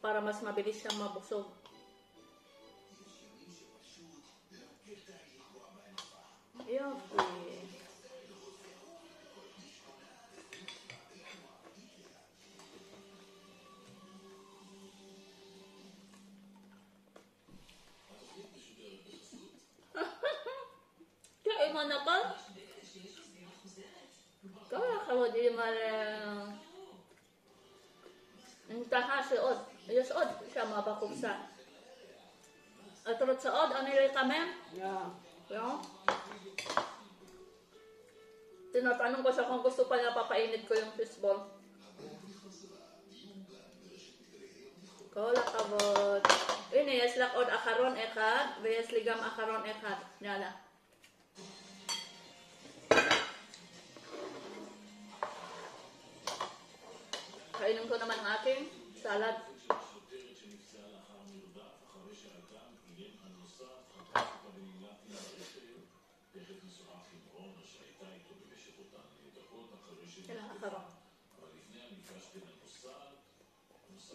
S1: para mas mabilis siyang mabusog. Yopi. Kain Kaya ka mo di marang Intaha si Od. Yes, Od. Siya mapakuksa. At turut sa Od, ano yung kami?
S2: Yeah.
S1: Yo. Tinatanong ko siya kung gusto pa niya papainit ko yung fishball. Kola kabot. Ini yes lak od akaron ekad, yes ligam akaron ekad. Nyala. Kainin ko naman ang aking salad.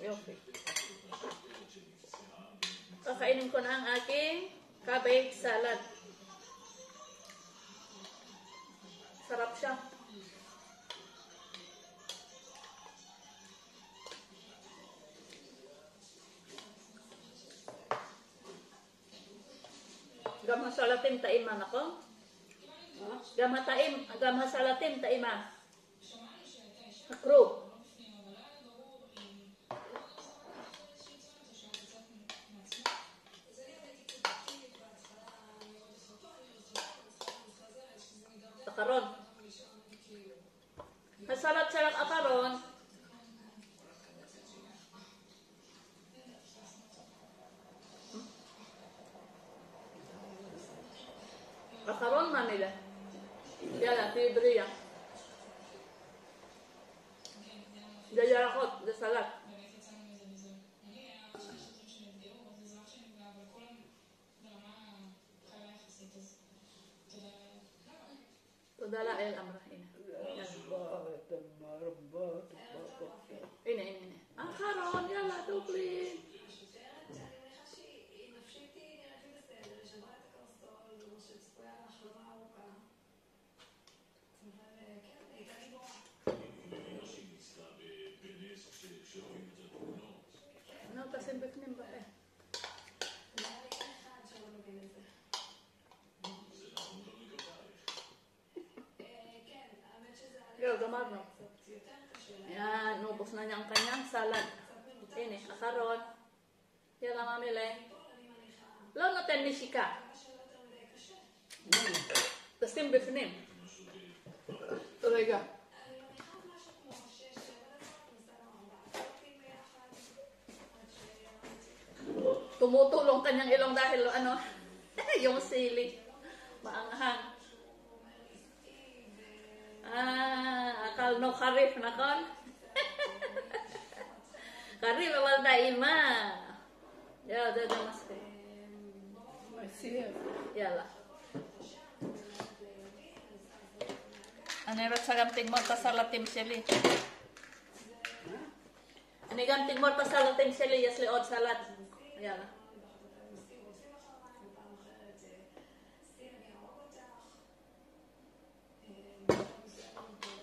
S1: Okay. Kakainin ko na ang aking cabbage salad. Sarap siya. Gamha salatim taiman ako. Gamha taim, gamha salatim taiman. Akro. Akaron. Masalat-salat akaron. Akaron man nila. Yala, fibre yan. Dayarakot, dasalat. Tudala el amra ina. Ina, ina, ina. Ah, karon, yala, dupli. Ano, tasin bifnim ba eh? Yo, gamar no. Ayan, nubos na niya ang kanyang salad. Ini, akaron. Yan lang mamili. Lo no ten ni shika. Tas tim bifnim. Talaga. Tumutulong kanyang ilong dahil ano, yung sili. Maanghang. Ah, akal no karif na kon. Karif awal daima. Ya, udah udah mas. Yala. Ano yung sa gamting mo sa latim sili? Ano yung gamting mo sa latim sili? Yes, liod salat. Yala.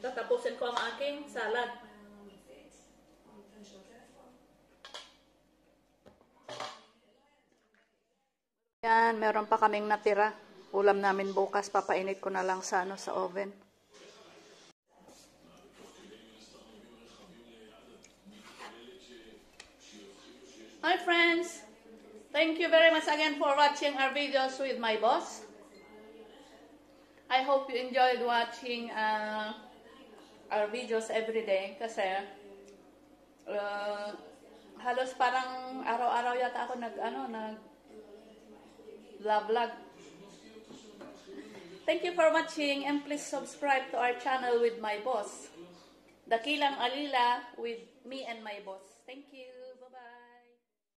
S1: Tatapusin ko ang aking salad. Yan, meron pa kaming natira. Ulam namin bukas, papainit ko na lang sa, ano, sa oven. Hi friends! Thank you very much again for watching our videos with my boss. I hope you enjoyed watching uh, our videos every day kasi uh, halos parang araw-araw yata ako nag ano nag vlog Thank you for watching and please subscribe to our channel with my boss. Dakilang Alila with me and my boss. Thank you.